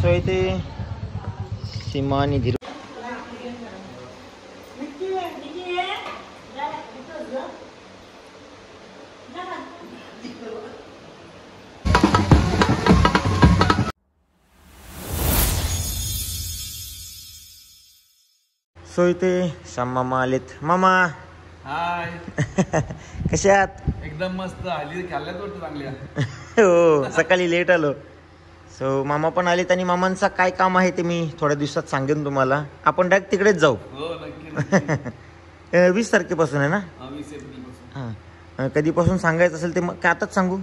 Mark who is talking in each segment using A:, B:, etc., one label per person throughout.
A: So इथे सीमा आणि Dhiru so इथे श्याम मामा आलेत मामा
B: हाय
A: आहात
B: एकदम मस्त हल्ली खाल्ल्यात वाटतं चांगल्या
A: हो सकाळी लेट आलो सो मामा पण आलेत आणि मामांचा काय काम आहे ते मी थोड्या दिवसात सांगेन तुम्हाला. आपण डायरेक्ट तिकडेच जाऊ.
B: हो
A: वीस तारखेपासून आहे ना?
B: हा,
A: कधीपासून सांगायचं असेल ते मग काय आताच सांगू?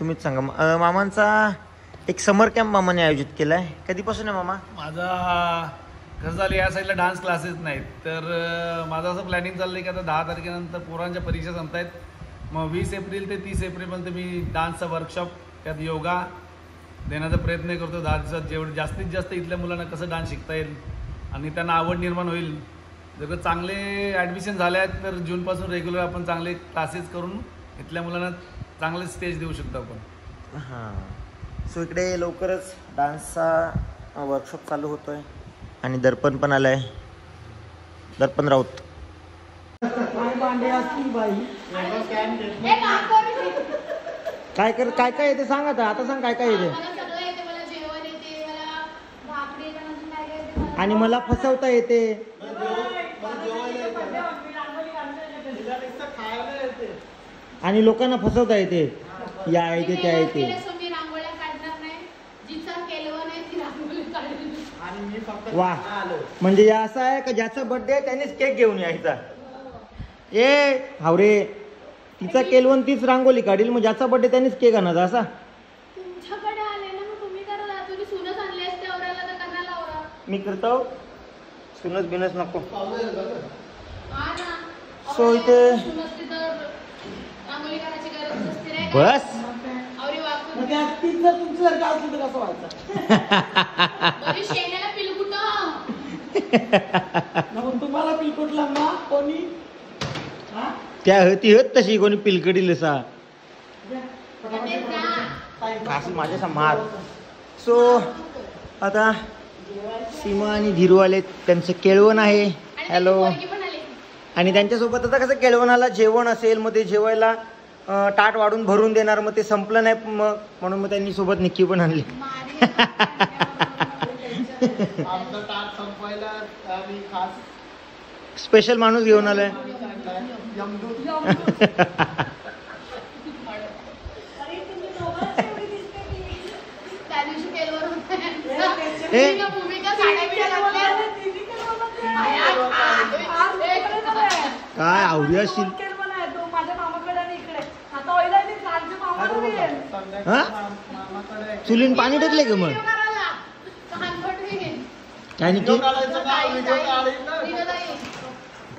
A: तुम्हीच सांगा. मामांचा एक समर कॅम्प मामाने आयोजित केला आहे कधीपासून आहे मामा?
B: माझा कसं झालं या साईडला डान्स क्लासेस नाहीत. तर माझं असं प्लॅनिंग चाललंय की आता दहा तारखेनंतर पोरांच्या परीक्षा संपतायत. मग वीस एप्रिल ते तीस एप्रिलपर्यंत मी डान्सचा वर्कशॉप त्यात योगा देण्याचा प्रयत्न करतो. दहा दिवसात जेवढं जास्तीत जास्त इथल्या मुलांना कसं डान्स शिकता येईल आणि त्यांना आवड निर्माण होईल. जर का चांगले ॲडमिशन झाले आहेत तर जूनपासून रेग्युलर आपण चांगले क्लासेस करून इथल्या मुलांना चांगले स्टेज देऊ शकतो आपण.
A: हां. सो इकडे लवकरच डान्सचा वर्कशॉप चालू होतोय. आणि दर्पण पण आलाय. दर्पण राऊत. काय कर काय काय येते सांग आता आता सांग काय काय येते.
C: मला सगळं येते मला जेवण येते मला भाकरी येते अजून काय काय येते मला.
A: आणि मला फसवता येते. आणि लोकांना फसवता येते. या
C: मी
A: येते त्या येते. वा. म्हणजे या असं आहे का ज्याचा बर्थडे त्यानेच केक घेऊन यायचा. ए हावरे. तिचा केलवण तीच रांगोली काढील मग ज्याचा बर्थडे त्यानेच केक आणायचा असा.
C: तुमच्याकडे आले ना मग तुम्ही करा तुम्ही सुनच आणली असते आवरायला तर कणाला आवरा.
A: मी करतो. सुनच बिनच नको.
C: हा ना.
A: So इथे-
C: सून तर रांगोळी गरज
A: बस.
C: आवरी वाकून.
D: मग त्या तीन जर तुमच्यासारखं असलं तर कसं व्हायचं?
C: बरी
D: मग तुम्हाला पिलकुटला ना कोणी? हा?
A: त्या होती होत तशी कोणी पिलकडील असा
C: ते
A: असं माझ्या समार सो आता सीमा आणि धीरू आले त्यांचं केळवण आहे. हॅलो आणि त्यांच्यासोबत आता कसं केळवणाला जेवण असेल मग ते जेवायला ताट वाढून भरून देणार मग ते संपलं नाही मग म्हणून मग त्यांनी सोबत निक्की पण आणली. स्पेशल माणूस घेऊन आलाय. काय आवडी. हा? चुलीन पाणी टाकले का मग? काय नाही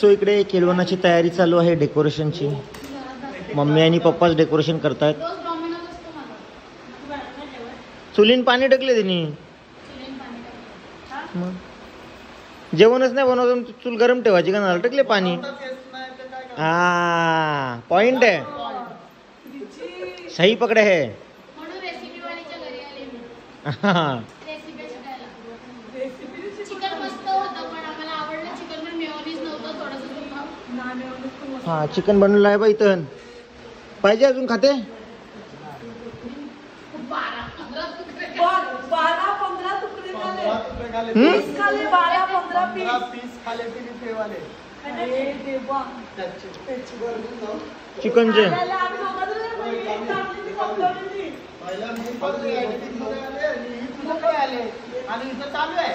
A: सो इकडे केलवणाची तयारी चालू आहे डेकोरेशनची. मम्मी आणि पप्पाच डेकोरेशन करतायत. चुलीन पाणी टाकले त्यांनी. मग? जेवणच नाही बनवत चूल गरम ठेवायची का ना टाकले पाणी. हा पॉइंट आहे. सही पकडे है. हा.
C: रेसिपी शिकायला चिकन मस्त होतं पण आम्हाला आवडलं चिकन पण मेयोनीज नव्हतं थोडंसं
A: हा चिकन बनवलं आहे बा इथं पाहिजे अजून खाते. चिकनचे.
D: आणि इथं चालू आहे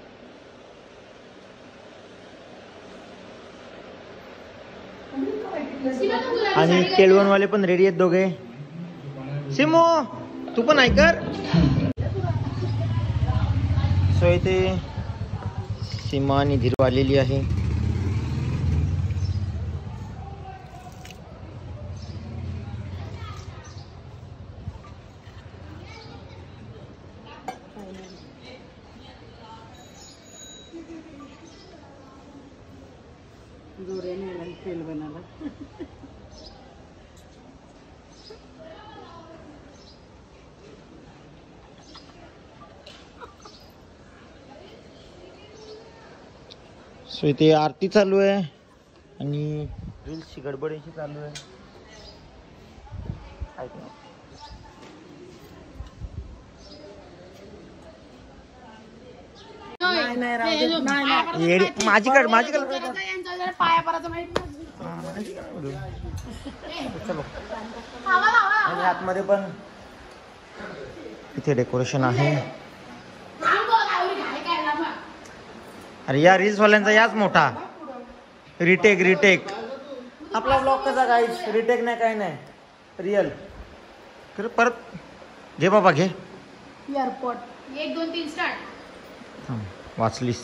A: आणि
C: केळवन वाले
A: केळवणवाले पण रेडी आहेत दोघे. सिमो तू पण ऐकर. सो इथे सीमा आणि धीरू आलेली आहे. सो इथे आरती चालू आहे आणि रील्सची गडबडीची चालू आहे.
C: पाया पडायचं माहिती नाही.
A: चलो. आतमध्ये पण इथे डेकोरेशन आहे
C: थांब गं, गावरी घाई काढला बा.
A: अरे या रील्स वाल्यांचा याच मोठा. रिटेक रिटेक आपला ब्लॉग कसा काय रिटेक नाही काय नाही. रिअल तर परत घे बाबा घे.
C: एअरपोर्ट एक दोन तीन स्टार्ट
A: वाचलीस.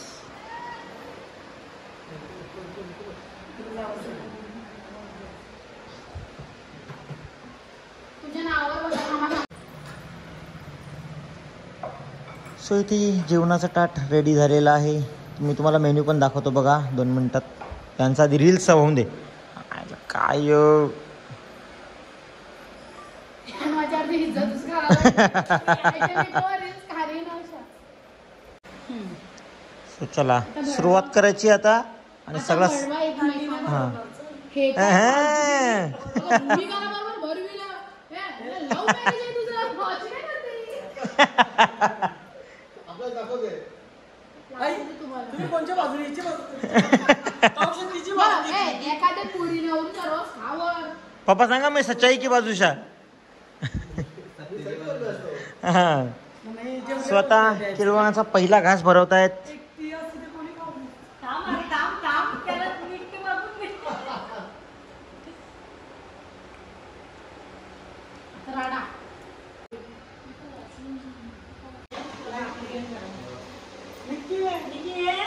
A: सो इथे जेवणाचा ताट रेडी झालेला आहे. मी तुम्हाला मेन्यू पण दाखवतो बघा दोन मिनिटात. त्यांचा आधी रील्स होऊन दे. काय चला सुरुवात करायची आता आणि सगळा. हां.
D: तुम्ही कोणच्या बाजूने हिची बाजू ऑप्शन तिची
C: बरं,
D: बाजू
C: हे, एखाद्या पोरीने वरून का रोज खावं.
A: पापा सांगा मी सच्चाई की बाजूशा हा स्वतः. किरवणाचा पहिला घास भरवतायत
D: एक ती असते ते कोणी खाऊ नये. थांब अरे, थांब, थांब. त्याला नीट ते बाजून नीट.
C: राडा.
D: निक्की आहे, निक्की आहे.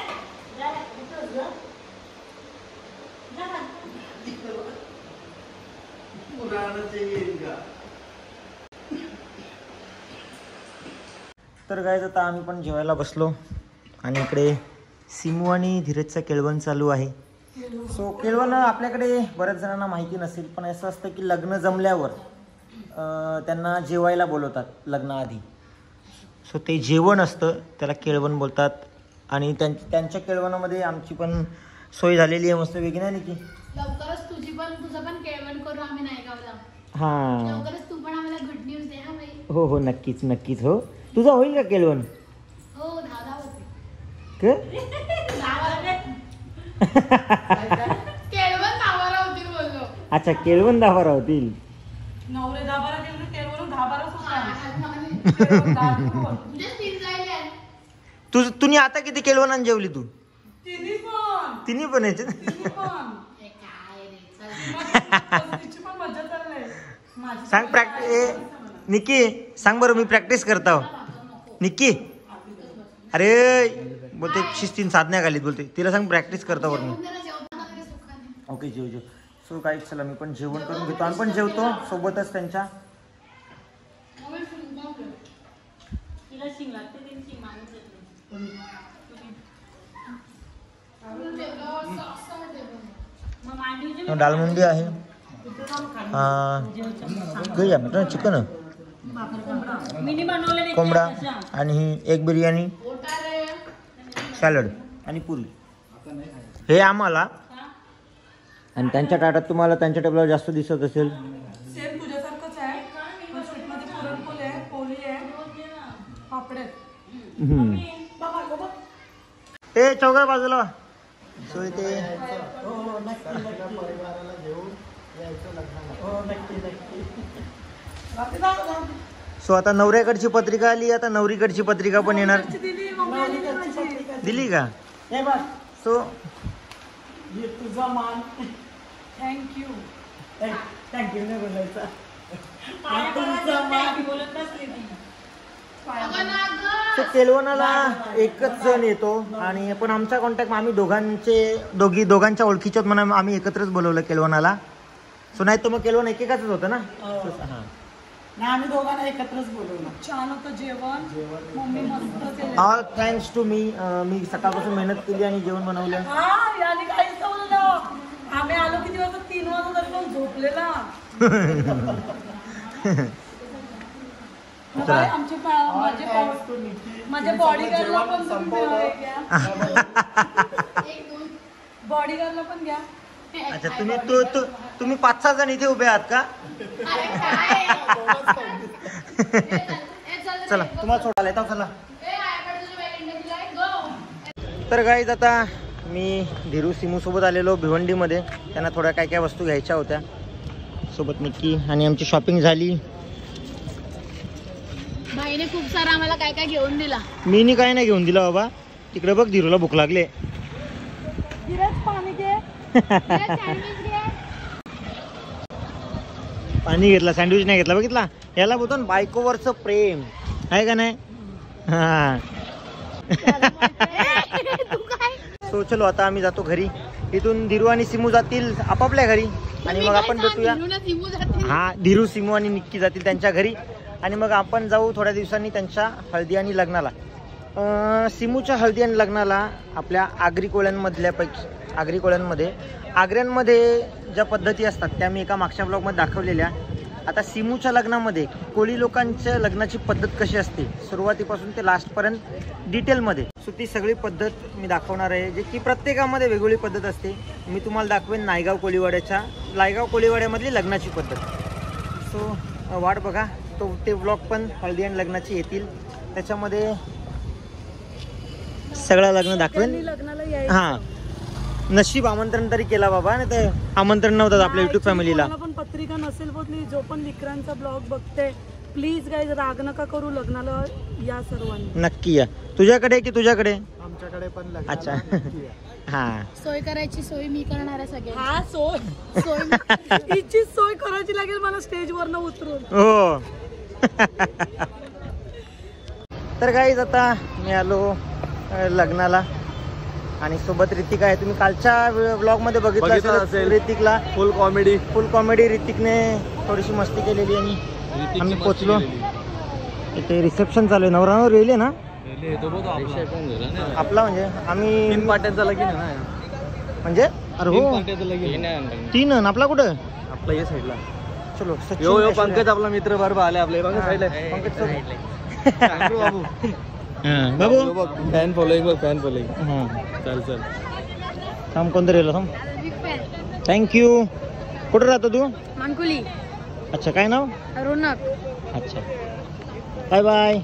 D: जा, इथं जा. जा ना.
A: तर काय आता आम्ही पण जेवायला बसलो. आणि इकडे सिमू आणि धीरजचा केळवण चालू आहे. सो केळवण आपल्याकडे बऱ्याच जणांना माहिती नसेल पण असं असतं की लग्न जमल्यावर त्यांना जेवायला बोलवतात लग्नाआधी. सो ते जेवण असतं त्याला केळवण बोलतात. आणि त्यां त्यांच्या केळवणामध्ये आमची पण सोय झालेली आहे मस्त वेगळी नाही की
C: तुझी पण तुझं पण केळवण करू आम्ही नायगावला.
A: हां.
C: लवकरच तू पण आम्हाला गुड न्यूज दे हा बाई.
A: हो हो नक्कीच नक्कीच हो. तुझं होईल का केळवण?
C: हो होते.
A: क?
C: केळवण नावाला बोललो.
A: अच्छा केळवण दहा बारा होतील.
D: नवरे दहा बारा गेले तर तेरवरून दहा बारा सुद्धा
C: हा,
D: आहे.
C: हा, हा.
D: तेरवरून दहा बोल.
C: तुझेच तीन जायले. आहे.
A: तू तुम्ही आता किती केळवण जेवली तू?
D: तिन्ही पण.
A: तिन्ही पण याचे
D: तिन्ही पण
C: हे काय रे चल
D: तिची पण मजा चाललंय माझी
A: सांग प्रॅक्टिस निक्की सांग बरं मी प्रॅक्टिस करता. हो निक्की अरे बोलते शिस्तीन साधण्या घालीत बोलते तिला सांग प्रॅक्टिस करता बरं मी. ओके जेव जेव. सो काय चला मी पण जेवण करून घेतो. आम्ही पण जेवतो सोबतच त्यांच्या. डालमुंडी आहे गया मटन चिकन कोंबडा आणि ही एक बिर्याणी. सॅलड आणि पुरी हे आम्हाला आणि त्यांच्या ताटात तुम्हाला त्यांच्या टेबलावर जास्त दिसत असेल
D: आहे. आहे आहे.
A: ए चौघा बाजूला. सो इथे
E: परिवाराला घेऊन यायचं लग्नाला.
A: सो आता नवऱ्याकडची पत्रिका आली आता नवरीकडची पत्रिका पण येणार.
D: दिली
A: का? सो
E: तुझा मान.
D: थँक्यू
E: थँक्यू नाही बोलायचा
D: पाया पडायचं नाही, बोलत नसली ती. पाया
C: अगं ना गं.
A: सो केलवनाला एकच जण येतो आणि पण आमचा कॉन्टॅक्ट आम्ही दोघांचे दोघी दोघांच्या ओळखीच्यात म्हणून आम्ही एकत्रच बोलवलं केलवनाला सो नाही तर मग केलवन एकेकाच होतं ना? हां.
E: नाही आम्ही दोघांना एकत्रच बोलवलं.
D: छान होतं जेवण. मम्मी मस्त केलं.
A: ऑल थँक्स टू मी मी सकाळपासून मेहनत केली आणि जेवण बनवलं.
D: हा आम्ही आलो किती वाजता? तीन वाजता तरी पण झोपलेला. आमचे पा- माझे पा- माझ्या बॉडीगार्डला पण तुम्ही हे घ्या.
C: एक दोन
D: बॉडीगार्डला पण घ्या.
A: अच्छा तुम्ही तू तू तुम्ही पाच सहा जण इथे उभे आहात का?
C: चल.
A: तुम्हाला सोडायला येतो चला. तर गाईज आता मी धीरू सिमूसोबत आलेलो भिवंडीमध्ये. त्यांना थोड्या काय काय वस्तू घ्यायच्या होत्या. सोबत निक्की आणि आमची शॉपिंग झाली.
C: भाईने खूप सारा आम्हाला काय काय घेऊन दिला.
A: मीनी काय नाही घेऊन दिलं बाबा. तिकडे बघ धीरूला भूक लागले.
D: पाणी
A: घेतला सँडविच नाही घेतला बघितला? याला बोलतो ना बायकोवरचं प्रेम. आहे का नाही? हा.
C: तू काय
A: सो चलो आता आम्ही जातो घरी. इथून धीरू आणि सिमू जातील आपापल्या घरी. आणि मग आपण भेटूया. हा धीरू सिमू आणि निक्की जातील त्यांच्या घरी. आणि मग आपण जाऊ थोड्या दिवसांनी त्यांच्या हळदी आणि लग्नाला. सिमूच्या हळदी आणि लग्नाला आपल्या आगरी कोळ्यांमधल्यापैकी आगरी कोळ्यांमध्ये आग्र्यांमध्ये ज्या पद्धती असतात त्या मी एका मागच्या ब्लॉगमध्ये दाखवलेल्या. आता सिमूच्या लग्नामध्ये कोळी लोकांच्या लग्नाची पद्धत कशी असते? सुरुवातीपासून ते लास्टपर्यंत डिटेलमध्ये सो ती सगळी पद्धत मी दाखवणार आहे जे की प्रत्येकामध्ये वेगवेगळी पद्धत असते. मी तुम्हाला दाखवेन नायगाव कोळीवाड्याच्या नायगाव कोळीवाड्यामधली लग्नाची पद्धत. सो वाट बघा. तो ते ब्लॉग पण हळदी आणि लग्नाची येतील. त्याच्यामध्ये सगळं लग्न
D: यायचं.
A: हां. नशीब आमंत्रण तरी केला बाबा नाही तर आमंत्रण नव्हतं आपल्या युट्यूब फॅमिलीला
D: पण पत्रिका नसेल जो पण विक्रांचा ब्लॉग बघते प्लीज गाईज राग नका करू लग्नाला या सर्वांनी.
A: नक्की या. तुझ्याकडे की तुझ्याकडे?
E: आमच्याकडे पण
A: अच्छा. हां.
C: सोय करायची सोय मी करणार आहे सगळे
D: हा सोय.
C: सोय
D: हिची सोय करायची लागेल मला स्टेजवर न उतरून.
A: हो. तर काहीच आता मी आलो लग्नाला. आणि सोबत ऋतिक आहे. तुम्ही कालच्या ब्लॉगमध्ये बघितलं असेल
B: असेल.
A: ऋतिकला
B: फुल कॉमेडी
A: फुल कॉमेडी ऋतिकने थोडीशी मस्ती केलेली आणि आम्ही पोचलो. इथे रिसेप्शन चालू आहे. नवरा नवर येईल ना? आपला. म्हणजे आम्ही
B: तीन पाट्यांचा लगीन
A: म्हणजे? अरे हो. तीन आपला कुठं?
B: आपला ये साईडला
A: चलो
B: यो यो. पंकज आपला मित्र बरोबर आले आपले. बघा साईडला
A: पंकज.
B: बाबू.
A: हां, बाबू?
B: फॅन फॉलोईंग बघ फॅन फॉलोईंग
A: हां.
B: चल चल.
A: थांब कोणतरी येलो थांब. थँक्यू कुठं राहतो तू?
C: मानकुली.
A: अच्छा काय नाव?
C: रोनक.
A: अच्छा. Bye bye.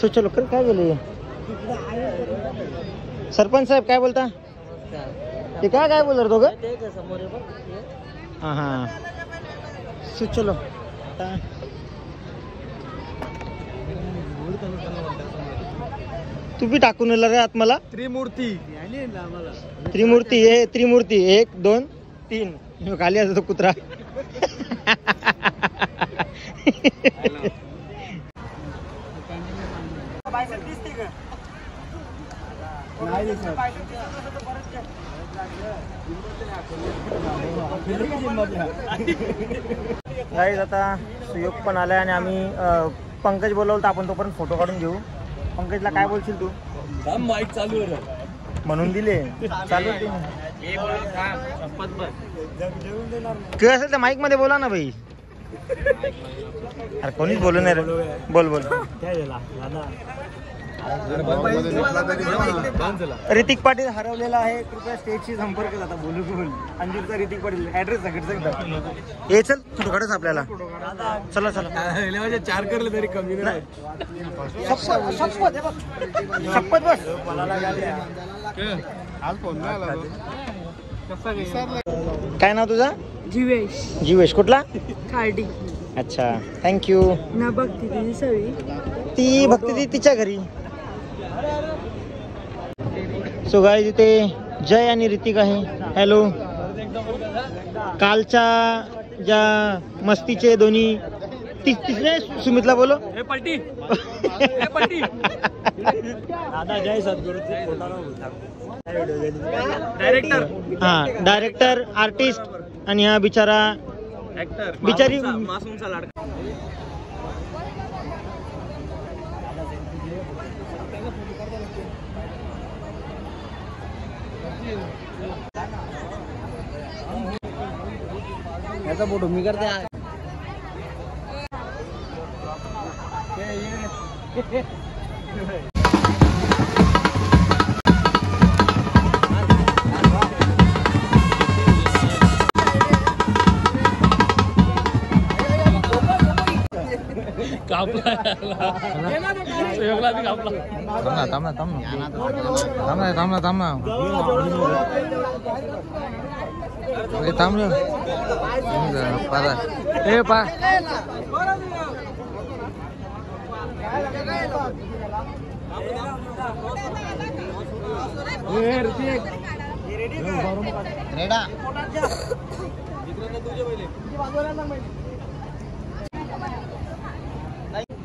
A: सो चलो कर काय झालं सरपंच साहेब काय बोलता? ते काय काय बोलणार तो ग हां हां. सो चलो. तू बी टाकून येणार रे आत मला?
B: त्रिमूर्ती.
A: त्रिमूर्ती हे त्रिमूर्ती एक दोन तीन. खाली असतो कुत्रा. गाईज आता सुयोग पण आलाय आणि आम्ही पंकज बोलवलं तर आपण तोपर्यंत फोटो काढून घेऊ. पंकजला काय बोलशील तू?
B: माईक चालू आहे
A: म्हणून दिले. चालू किंवा असेल तर माईकमध्ये बोला ना भाई अरे कोणीच बोलू नाही रे. बोल बोल. ऋतिक पाटील हरवलेला आहे. कृपया स्टेजशी संपर्क साधा. बोलू बोल. अंजीरचा ऋतिक पाटील. ऍड्रेस सांगत सांगता ये चल फोटो काढच आपल्याला. चला चला.
E: चार करले तरी कमी नाही
A: शपथ हे बस. काय नाव तुझा?
D: जीवेश.
A: जीवेश. कुठला?
D: खार्डी.
A: अच्छा. थँक्यू
D: ना बघती तिची सवी
A: ती भक्ती ती तिच्या घरी. सो गाय तिथे जय आणि ऋतिक आहे. हॅलो कालच्या ज्या मस्तीचे दोन्ही ति- तिसरे सुमितला बोलो. दादा जय सद्गुरु.
E: डायरेक्टर
A: हा डायरेक्टर आर्टिस्ट आणि हा बिचारा बिचारी
E: मासूमचा लाडका. याचा फोटो मी करते.
F: आहे थांब ना थांब ना थांब ना थांब ना थांब ना ए, थांब रे पारा ए पा
A: रेडा